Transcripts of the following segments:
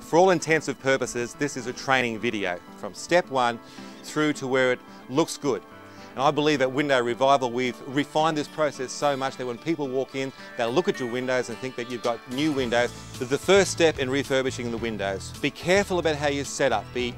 For all intensive purposes, this is a training video from step one through to where it looks good. And I believe at Window Revival we've refined this process so much that when people walk in, they'll look at your windows and think that you've got new windows. The first step in refurbishing the windows. Be careful about how you set up. Be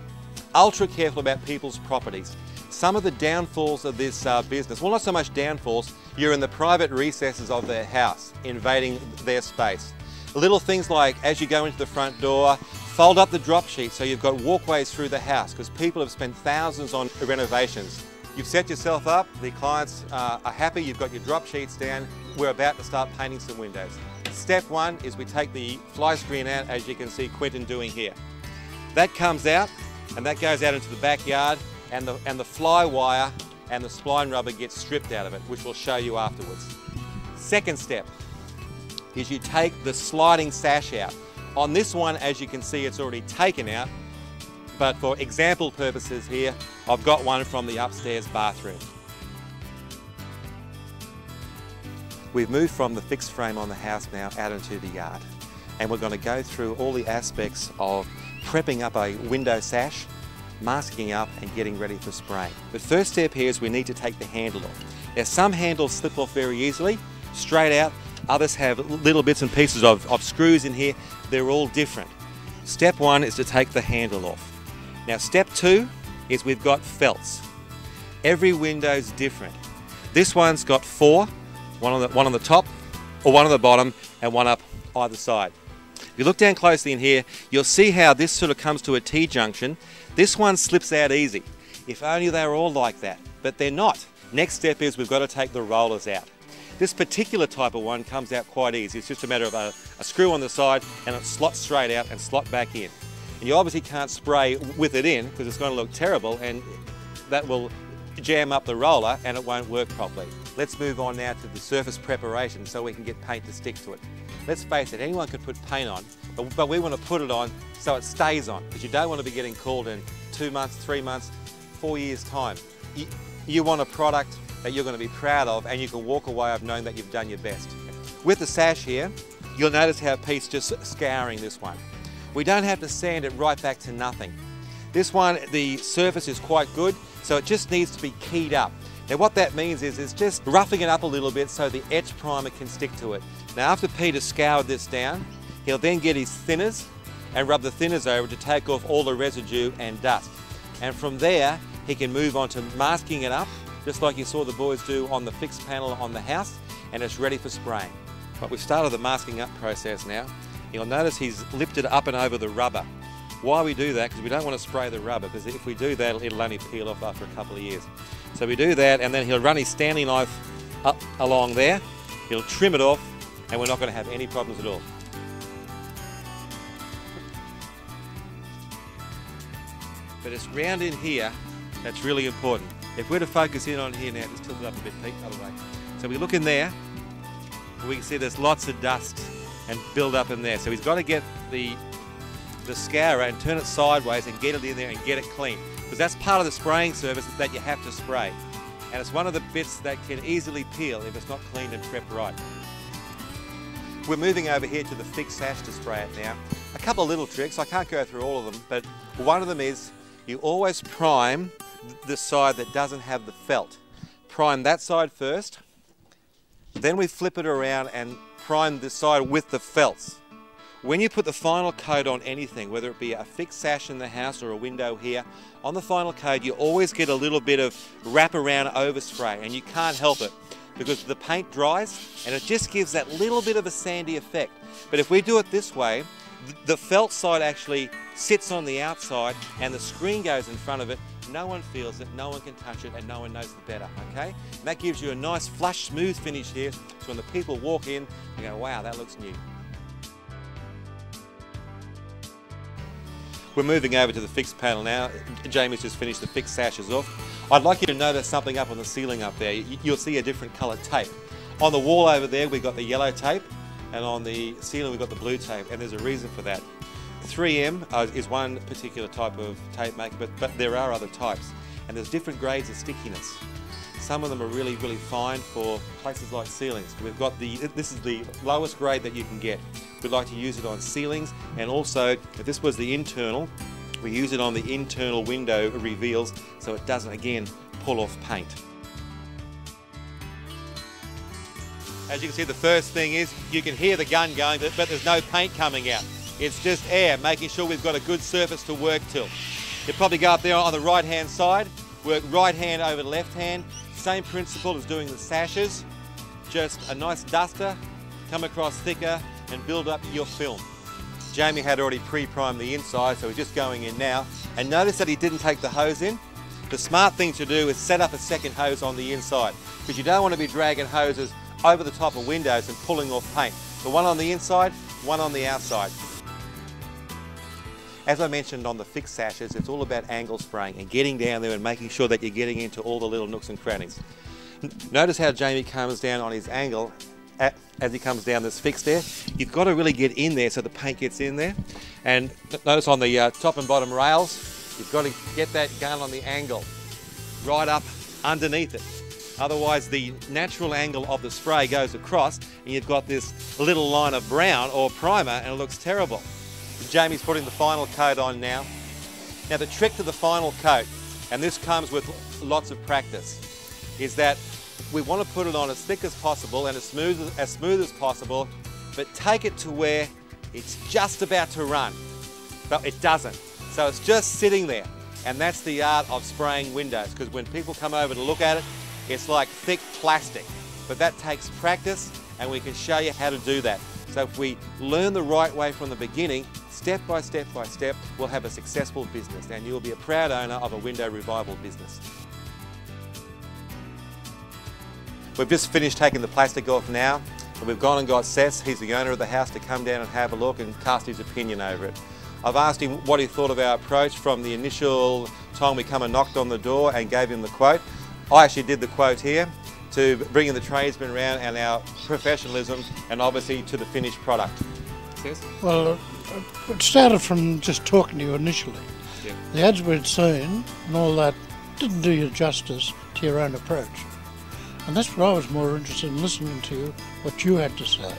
ultra careful about people's properties. Some of the downfalls of this uh, business, well not so much downfalls, you're in the private recesses of their house, invading their space. Little things like as you go into the front door, fold up the drop sheet so you've got walkways through the house because people have spent thousands on renovations. You've set yourself up, the clients uh, are happy, you've got your drop sheets down, we're about to start painting some windows. Step one is we take the fly screen out as you can see Quentin doing here. That comes out and that goes out into the backyard and the, and the fly wire and the spline rubber gets stripped out of it, which we'll show you afterwards. Second step, is you take the sliding sash out. On this one, as you can see, it's already taken out, but for example purposes here, I've got one from the upstairs bathroom. We've moved from the fixed frame on the house now out into the yard and we're going to go through all the aspects of prepping up a window sash, masking up and getting ready for spraying. The first step here is we need to take the handle off. Now some handles slip off very easily, straight out, Others have little bits and pieces of, of screws in here. They're all different. Step one is to take the handle off. Now step two is we've got felts. Every window's different. This one's got four, one on the, one on the top, or one on the bottom, and one up either side. If you look down closely in here, you'll see how this sort of comes to a T-junction. This one slips out easy. If only they were all like that, but they're not. Next step is we've got to take the rollers out. This particular type of one comes out quite easy. It's just a matter of a, a screw on the side and it slots straight out and slot back in. And you obviously can't spray with it in because it's going to look terrible and that will jam up the roller and it won't work properly. Let's move on now to the surface preparation so we can get paint to stick to it. Let's face it, anyone can put paint on, but, but we want to put it on so it stays on because you don't want to be getting called in two months, three months, four years time. You, you want a product that you're going to be proud of and you can walk away of knowing that you've done your best. With the sash here, you'll notice how Pete's just scouring this one. We don't have to sand it right back to nothing. This one, the surface is quite good, so it just needs to be keyed up. Now what that means is it's just roughing it up a little bit so the etch primer can stick to it. Now after Peter scoured this down, he'll then get his thinners and rub the thinners over to take off all the residue and dust. And from there, he can move on to masking it up just like you saw the boys do on the fixed panel on the house, and it's ready for spraying. But we've started the masking up process now. You'll notice he's lifted up and over the rubber. Why we do that, because we don't want to spray the rubber, because if we do that, it'll only peel off after a couple of years. So we do that, and then he'll run his Stanley knife up along there, he'll trim it off, and we're not going to have any problems at all. But it's round in here that's really important. If we're to focus in on here now, just tilt it up a bit, Pete, other way. So we look in there, we can see there's lots of dust and build up in there. So he's got to get the the scourer and turn it sideways and get it in there and get it clean. Because that's part of the spraying service that you have to spray. And it's one of the bits that can easily peel if it's not cleaned and prepped right. We're moving over here to the fixed sash to spray it now. A couple of little tricks, I can't go through all of them, but one of them is you always prime the side that doesn't have the felt. Prime that side first, then we flip it around and prime the side with the felts. When you put the final coat on anything, whether it be a fixed sash in the house or a window here, on the final coat you always get a little bit of wraparound overspray and you can't help it because the paint dries and it just gives that little bit of a sandy effect. But if we do it this way, the felt side actually sits on the outside and the screen goes in front of it no one feels it, no one can touch it, and no one knows the better, okay? And that gives you a nice, flush, smooth finish here, so when the people walk in, they go, wow, that looks new. We're moving over to the fixed panel now. Jamie's just finished the fixed sashes off. I'd like you to notice something up on the ceiling up there. You'll see a different coloured tape. On the wall over there, we've got the yellow tape, and on the ceiling, we've got the blue tape, and there's a reason for that. 3M uh, is one particular type of tape maker, but, but there are other types. And there's different grades of stickiness. Some of them are really, really fine for places like ceilings. We've got the, this is the lowest grade that you can get. We'd like to use it on ceilings and also, if this was the internal, we use it on the internal window reveals so it doesn't again pull off paint. As you can see, the first thing is you can hear the gun going, but there's no paint coming out. It's just air, making sure we've got a good surface to work to. You probably go up there on the right hand side, work right hand over left hand. Same principle as doing the sashes. Just a nice duster, come across thicker and build up your film. Jamie had already pre-primed the inside, so he's just going in now. And notice that he didn't take the hose in. The smart thing to do is set up a second hose on the inside because you don't want to be dragging hoses over the top of windows and pulling off paint. The one on the inside, one on the outside. As I mentioned on the fixed sashes, it's all about angle spraying and getting down there and making sure that you're getting into all the little nooks and crannies. Notice how Jamie comes down on his angle as he comes down this fixed there. You've got to really get in there so the paint gets in there. And notice on the uh, top and bottom rails, you've got to get that gun on the angle right up underneath it. Otherwise the natural angle of the spray goes across and you've got this little line of brown or primer and it looks terrible. Jamie's putting the final coat on now. Now the trick to the final coat, and this comes with lots of practice, is that we want to put it on as thick as possible and as smooth as, smooth as possible, but take it to where it's just about to run, but it doesn't. So it's just sitting there. And that's the art of spraying windows, because when people come over to look at it, it's like thick plastic. But that takes practice, and we can show you how to do that. So if we learn the right way from the beginning, step by step by step, we'll have a successful business and you'll be a proud owner of a window revival business. We've just finished taking the plastic off now and we've gone and got Seth, he's the owner of the house, to come down and have a look and cast his opinion over it. I've asked him what he thought of our approach from the initial time we come and knocked on the door and gave him the quote. I actually did the quote here to bringing the tradesmen around and our professionalism and obviously to the finished product. Yes? Well, it started from just talking to you initially. Yeah. The ads we'd seen and all that didn't do you justice to your own approach. And that's what I was more interested in listening to you, what you had to say.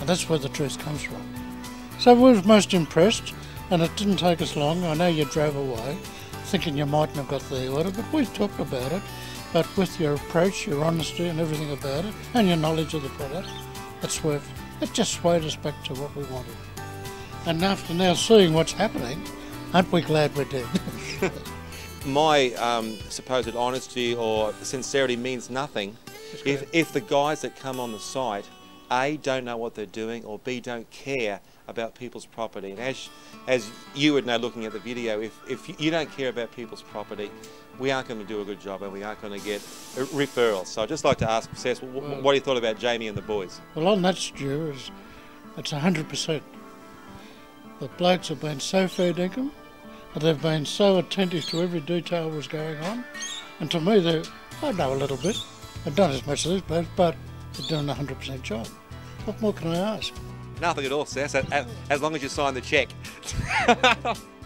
And that's where the truth comes from. So we were most impressed, and it didn't take us long. I know you drove away thinking you mightn't have got the order, but we've talked about it but with your approach, your honesty and everything about it, and your knowledge of the product, it's worth, it just swayed us back to what we wanted. And after now seeing what's happening, aren't we glad we did? My um, supposed honesty or sincerity means nothing if, if the guys that come on the site, A, don't know what they're doing, or B, don't care about people's property. And as, as you would know looking at the video, if, if you don't care about people's property, we aren't going to do a good job and we aren't going to get referrals. So I'd just like to ask Seth, what, what do you thought about Jamie and the boys? Well, on that, Stu, is, it's 100%. The blokes have been so fair dinkum, and they've been so attentive to every detail that was going on. And to me, they I know a little bit. I've done as much as these blokes, but they're doing a 100% job. What more can I ask? Nothing at all, Seth, uh, as long as you sign the cheque.